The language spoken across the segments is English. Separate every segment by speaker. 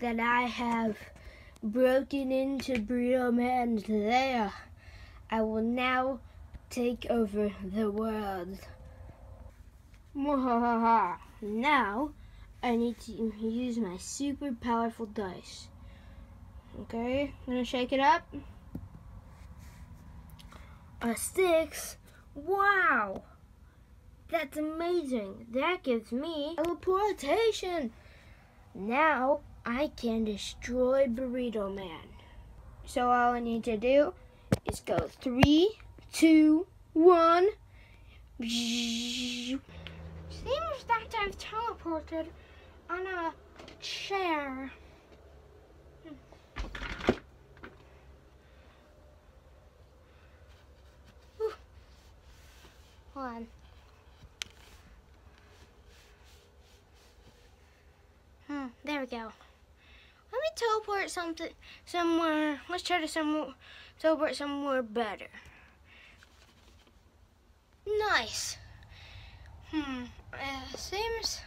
Speaker 1: that I have broken into Burrito Man's lair. I will now take over the world. Now, I need to use my super powerful dice. Okay, I'm gonna shake it up. A six. Wow! That's amazing. That gives me teleportation. Now I can destroy Burrito Man. So all I need to do is go three, two, one. Seems that I've teleported on a chair. Whew. Hold on. Hmm, there we go. Teleport something somewhere. Let's try to some teleport somewhere better. Nice. Hmm. Uh, seems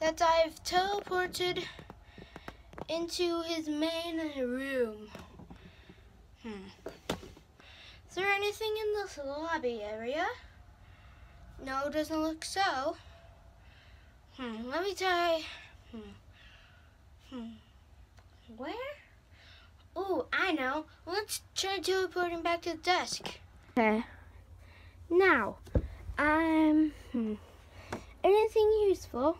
Speaker 1: that I've teleported into his main room. Hmm. Is there anything in this lobby area? No, doesn't look so. Hmm. Let me try. Hmm. Hmm. Where? Oh, I know. Let's try teleporting back to the desk. Okay. Now, um, hmm. anything useful?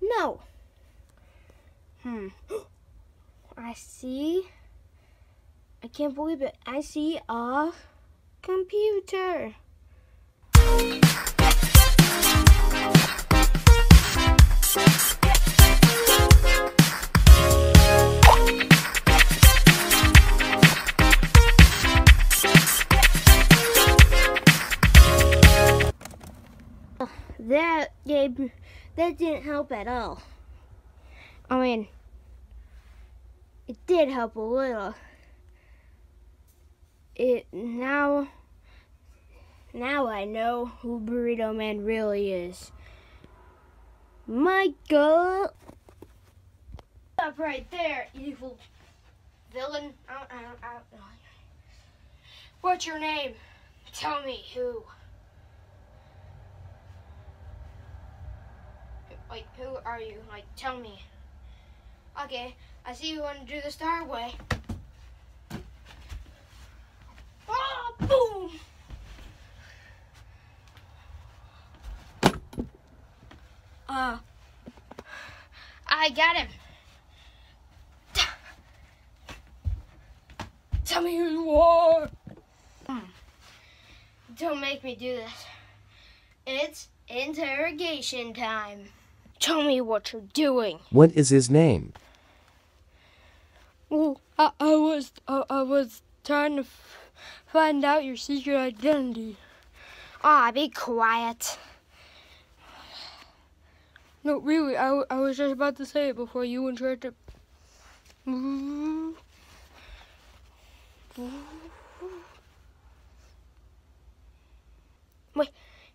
Speaker 1: No. Hmm. I see. I can't believe it. I see a computer. That gave, that didn't help at all. I mean, it did help a little. It now now I know who Burrito Man really is. Michael! Stop right there, evil villain. I don't, I don't, I don't. What's your name? Tell me who. Like, who are you? Like, tell me. Okay, I see you want to do the star way. Oh, boom! Uh, I got him. Tell me who you are. Don't make me do this. It's interrogation time. Tell me what you're doing.
Speaker 2: What is his name?
Speaker 1: Well, I, I was I, I was trying to f- find out your secret identity. Ah, be quiet. No, really, I, I was just about to say it before you interrupted.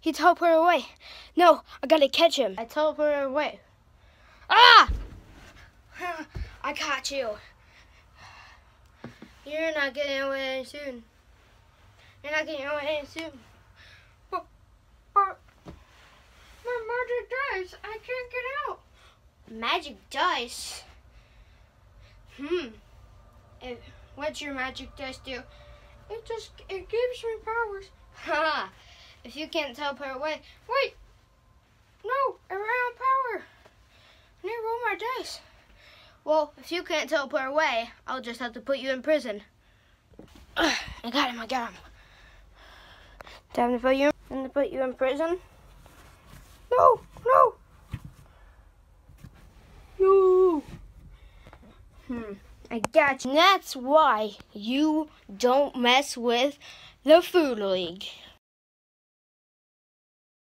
Speaker 1: He teleported away. No, I gotta catch him. I teleported away. Ah! I caught you. You're not getting away any soon. You're not getting away any soon. But, but, my magic dice, I can't get out. Magic dice? Hmm. It, what's your magic dice do? It just, it gives me powers. Haha. If you can't teleport away, wait. No, I ran out of power. I need to roll my dice. Well, if you can't teleport away, I'll just have to put you in prison. Ugh, I got him, I got him. Time to put you time to put you in prison. No, no. No. Hmm. I got you. And that's why you don't mess with the Food League.